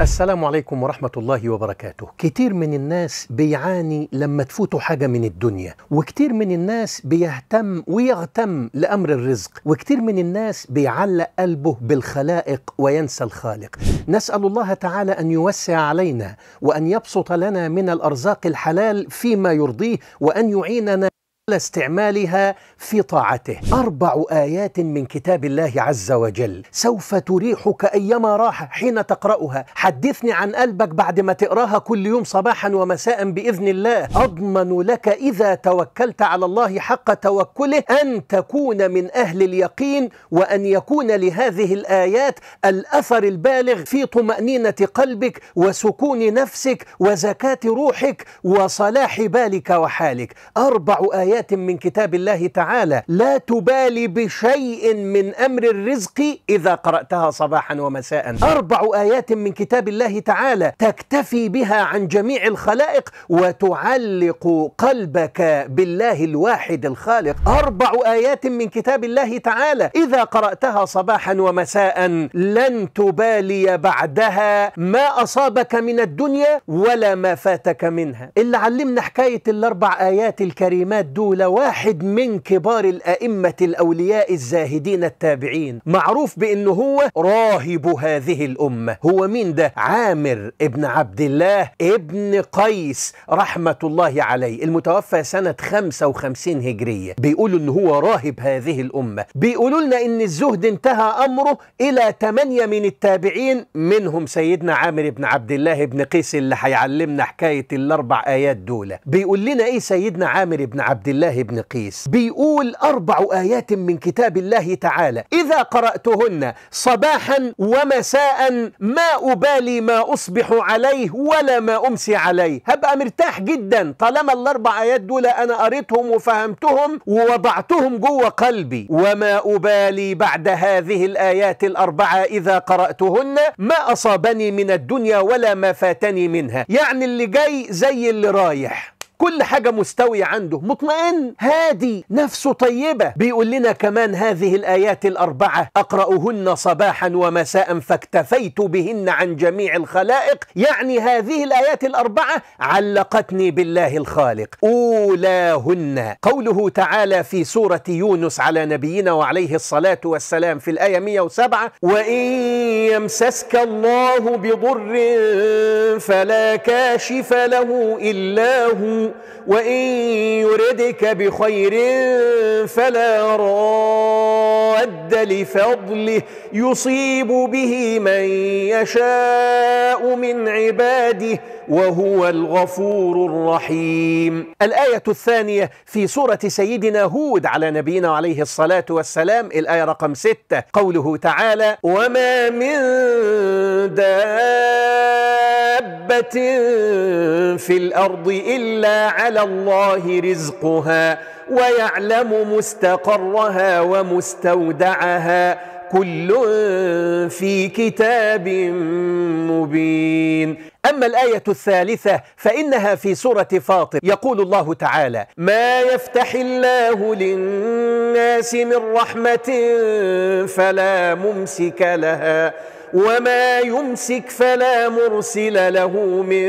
السلام عليكم ورحمة الله وبركاته. كتير من الناس بيعاني لما تفوته حاجة من الدنيا وكتير من الناس بيهتم ويغتم لأمر الرزق وكتير من الناس بيعلق قلبه بالخلائق وينسى الخالق. نسأل الله تعالى أن يوسع علينا وأن يبسط لنا من الأرزاق الحلال فيما يرضيه وأن يعيننا على استعمالها في طاعته. أربع آيات من كتاب الله عز وجل. سوف تريحك أيما راح حين تقرأها. حدثني عن قلبك بعد ما تقراها كل يوم صباحا ومساء بإذن الله. أضمن لك إذا توكلت على الله حق توكله أن تكون من أهل اليقين وأن يكون لهذه الآيات الأثر البالغ في طمأنينة قلبك وسكون نفسك وزكاة روحك وصلاح بالك وحالك. أربع آيات آيات من كتاب الله تعالى لا تبالي بشيء من أمر الرزق إذا قرأتها صباحا ومساء. أربع آيات من كتاب الله تعالى تكتفي بها عن جميع الخلائق وتعلق قلبك بالله الواحد الخالق. أربع آيات من كتاب الله تعالى إذا قرأتها صباحا ومساء لن تبالي بعدها ما أصابك من الدنيا ولا ما فاتك منها. اللي علمنا حكاية الأربع آيات الكريمات دول واحد من كبار الأئمة الأولياء الزاهدين التابعين. معروف بأنه هو راهب هذه الأمة. هو مين ده؟ عامر ابن عبد الله ابن قيس رحمة الله عليه المتوفى سنة 55 هجرية. بيقولوا أنه هو راهب هذه الأمة. بيقولوا لنا أن الزهد انتهى أمره إلى ثمانية من التابعين منهم سيدنا عامر بن عبد الله بن قيس اللي هيعلمنا حكاية الأربع آيات دول. بيقول لنا إيه سيدنا عامر بن عبد الله الله بن قيس. بيقول أربع آيات من كتاب الله تعالى. إذا قرأتهن صباحا ومساء ما أبالي ما أصبح عليه ولا ما أمسي عليه. هبقى مرتاح جدا. طالما الأربع آيات دول أنا قريتهم وفهمتهم ووضعتهم جوه قلبي. وما أبالي بعد هذه الآيات الأربعة إذا قرأتهن. ما أصابني من الدنيا ولا ما فاتني منها. يعني اللي جاي زي اللي رايح. كل حاجة مستوية عنده مطمئن؟ هادي نفسه طيبة. بيقول لنا كمان هذه الآيات الأربعة أقرأهن صباحا ومساء فاكتفيت بهن عن جميع الخلائق. يعني هذه الآيات الأربعة علقتني بالله الخالق. أولاهن. قوله تعالى في سورة يونس على نبينا وعليه الصلاة والسلام في الآية 107 وإن يمسسك الله بضر فلا كاشف له إلا هو. وإن يردك بخير فلا راد لفضله. يصيب به من يشاء من عباده وهو الغفور الرحيم. الآية الثانية في سورة سيدنا هود على نبينا عليه الصلاة والسلام الآية رقم ستة. قوله تعالى وما من دابة في الأرض إلا على الله رزقها ويعلم مستقرها ومستودعها كل في كتاب مبين. أما الآية الثالثة فإنها في سورة فاطر. يقول الله تعالى ما يفتح الله للناس من رحمة فلا ممسك لها وما يمسك فلا مرسل له من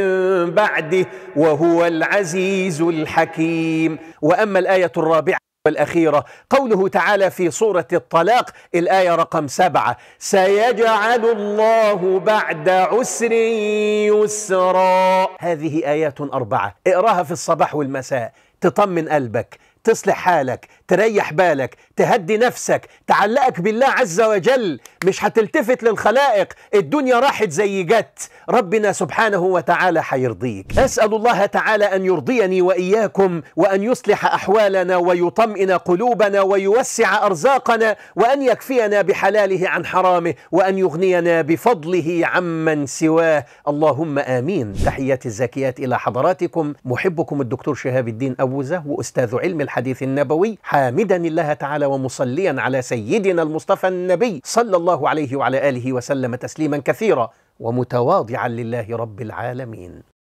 بعده وهو العزيز الحكيم. واما الايه الرابعه والأخيرة قوله تعالى في سورة الطلاق الآية رقم سبعة سيجعل الله بعد عسر يسرا. هذه آيات أربعة اقرأها في الصباح والمساء تطمن قلبك. تصلح حالك تريح بالك تهدي نفسك تعلقك بالله عز وجل. مش هتلتفت للخلائق. الدنيا راحت زي جت. ربنا سبحانه وتعالى حيرضيك. أسأل الله تعالى أن يرضيني وإياكم وأن يصلح أحوالنا ويطمئن قلوبنا ويوسع أرزاقنا وأن يكفينا بحلاله عن حرامه وأن يغنينا بفضله عمن سواه. اللهم آمين. تحيات الزكيات إلى حضراتكم. محبكم الدكتور شهاب الدين أبوزة وأستاذ علم الحديث. النبوي حامدا الله تعالى ومصليا على سيدنا المصطفى النبي صلى الله عليه وعلى آله وسلم تسليما كثيرا ومتواضعا لله رب العالمين.